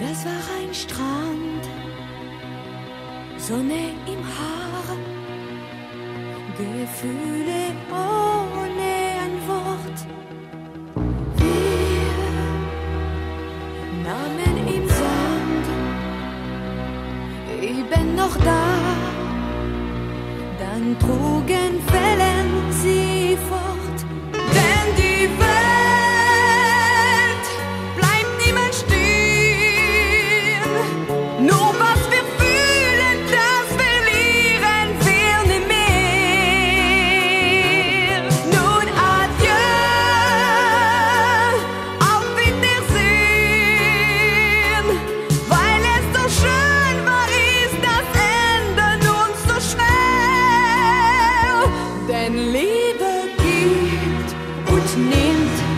Das war ein Strand, Sonne im Haar, Gefühle ohne ein Wort. Wir nahmen im Sand, ich bin noch da, dann trugen Wellen sie fort.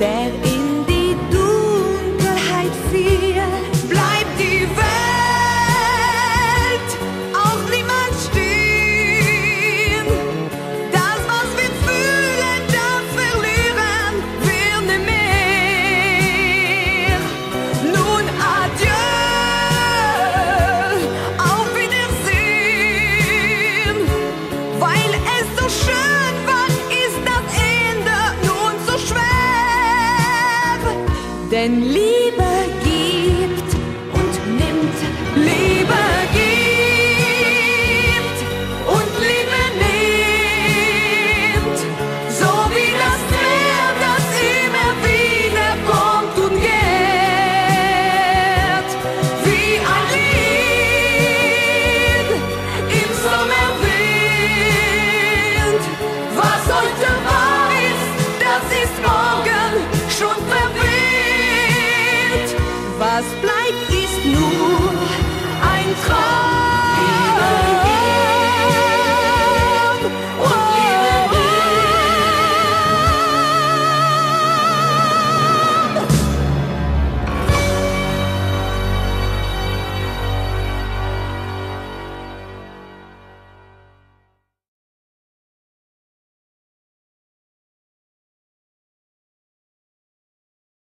that is Denn Liebe